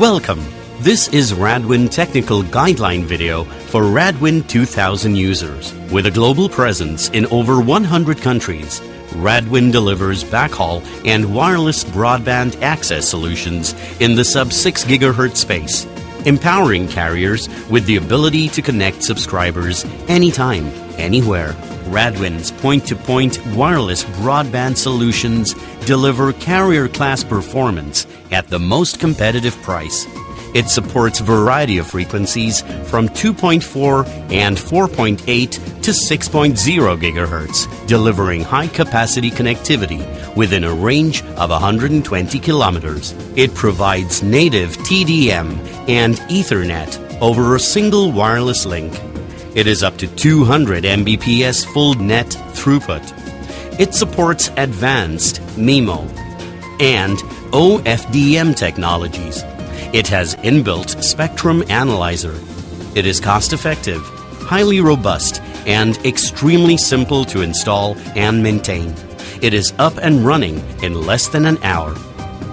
Welcome. This is Radwin technical guideline video for Radwin 2000 users. With a global presence in over 100 countries, Radwin delivers backhaul and wireless broadband access solutions in the sub 6 GHz space, empowering carriers with the ability to connect subscribers anytime, anywhere. Radwin's point to point wireless broadband solutions deliver carrier class performance at the most competitive price. It supports a variety of frequencies from 2.4 and 4.8 to 6.0 GHz, delivering high capacity connectivity within a range of 120 kilometers. It provides native TDM and Ethernet over a single wireless link. It is up to 200 Mbps full net throughput. It supports advanced MIMO and OFDM technologies. It has inbuilt spectrum analyzer. It is cost effective, highly robust, and extremely simple to install and maintain. It is up and running in less than an hour.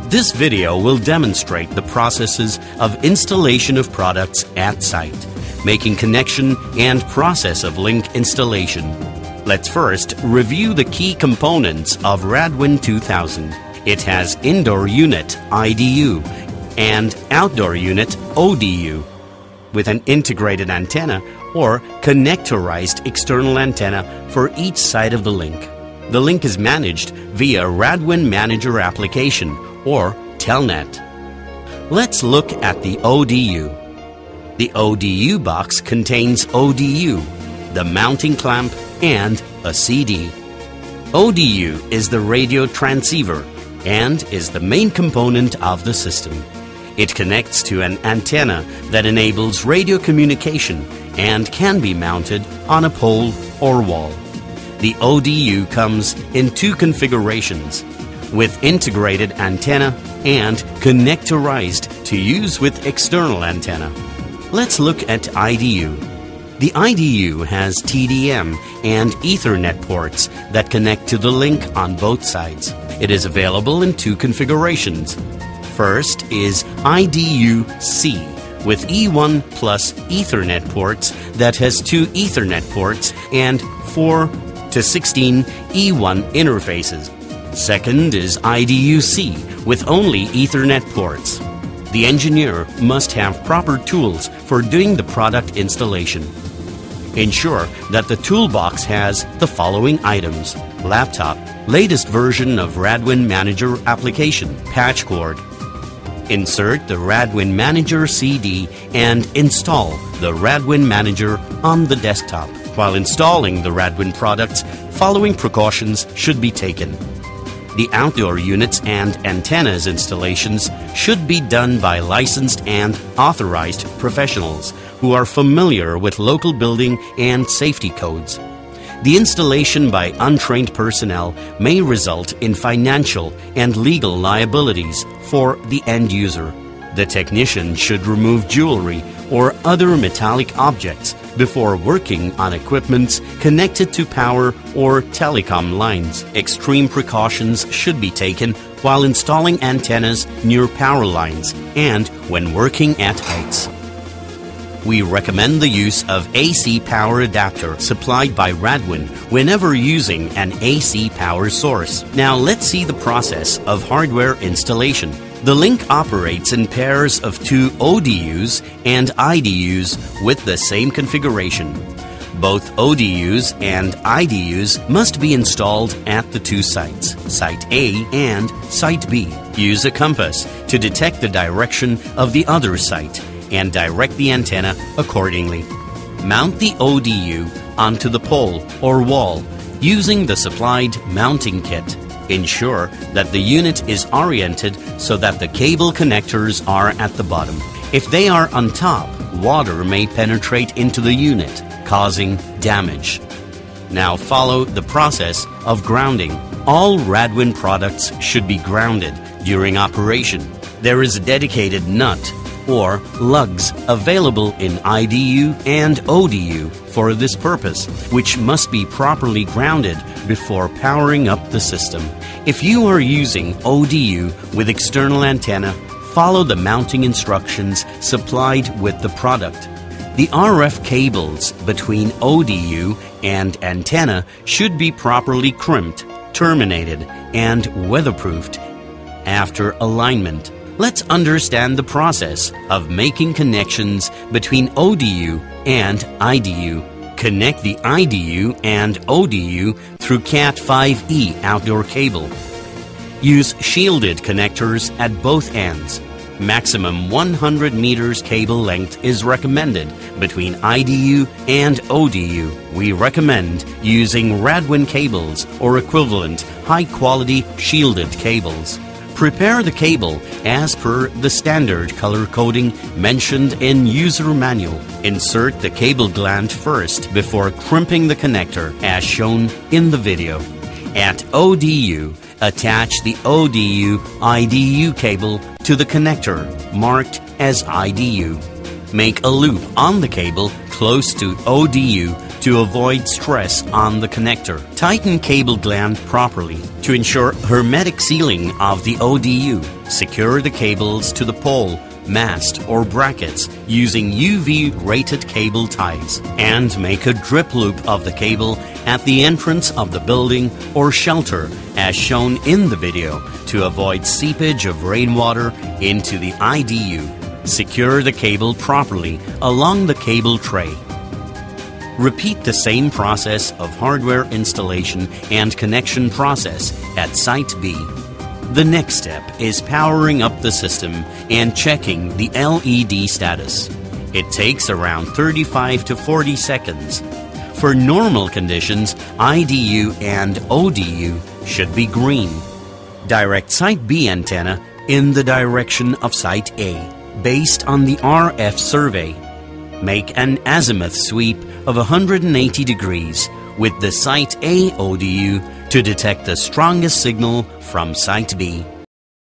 This video will demonstrate the processes of installation of products at site, making connection and process of link installation. Let's first review the key components of Radwin 2000. It has indoor unit IDU and outdoor unit ODU with an integrated antenna or connectorized external antenna for each side of the link. The link is managed via Radwin Manager application or Telnet. Let's look at the ODU. The ODU box contains ODU, the mounting clamp, and a CD. ODU is the radio transceiver and is the main component of the system. It connects to an antenna that enables radio communication and can be mounted on a pole or wall. The ODU comes in two configurations with integrated antenna and connectorized to use with external antenna. Let's look at IDU. The IDU has TDM and Ethernet ports that connect to the link on both sides. It is available in two configurations First is IDU-C with E1 plus Ethernet ports that has two Ethernet ports and 4 to 16 E1 interfaces. Second is IDU-C with only Ethernet ports. The engineer must have proper tools for doing the product installation. Ensure that the toolbox has the following items laptop, latest version of Radwin Manager application, patch cord, Insert the Radwin Manager CD and install the Radwin Manager on the desktop. While installing the Radwin products, following precautions should be taken. The outdoor units and antennas installations should be done by licensed and authorized professionals who are familiar with local building and safety codes. The installation by untrained personnel may result in financial and legal liabilities for the end user. The technician should remove jewelry or other metallic objects before working on equipments connected to power or telecom lines. Extreme precautions should be taken while installing antennas near power lines and when working at heights we recommend the use of AC power adapter supplied by Radwin whenever using an AC power source. Now let's see the process of hardware installation. The link operates in pairs of two ODUs and IDUs with the same configuration. Both ODUs and IDUs must be installed at the two sites, Site A and Site B. Use a compass to detect the direction of the other site and direct the antenna accordingly. Mount the ODU onto the pole or wall using the supplied mounting kit. Ensure that the unit is oriented so that the cable connectors are at the bottom. If they are on top, water may penetrate into the unit, causing damage. Now follow the process of grounding. All Radwin products should be grounded during operation. There is a dedicated nut or lugs available in IDU and ODU for this purpose, which must be properly grounded before powering up the system. If you are using ODU with external antenna, follow the mounting instructions supplied with the product. The RF cables between ODU and antenna should be properly crimped, terminated, and weatherproofed after alignment. Let's understand the process of making connections between ODU and IDU. Connect the IDU and ODU through Cat5e outdoor cable. Use shielded connectors at both ends. Maximum 100 meters cable length is recommended between IDU and ODU. We recommend using Radwin cables or equivalent high quality shielded cables. Prepare the cable as per the standard color coding mentioned in user manual. Insert the cable gland first before crimping the connector as shown in the video. At ODU, attach the ODU IDU cable to the connector marked as IDU. Make a loop on the cable close to ODU to avoid stress on the connector. Tighten cable gland properly to ensure hermetic sealing of the ODU. Secure the cables to the pole mast, or brackets using UV rated cable ties and make a drip loop of the cable at the entrance of the building or shelter as shown in the video to avoid seepage of rainwater into the IDU. Secure the cable properly along the cable tray. Repeat the same process of hardware installation and connection process at Site B. The next step is powering up the system and checking the LED status. It takes around 35 to 40 seconds. For normal conditions, IDU and ODU should be green. Direct Site B antenna in the direction of Site A based on the RF survey. Make an azimuth sweep of 180 degrees with the Site A ODU to detect the strongest signal from Site B.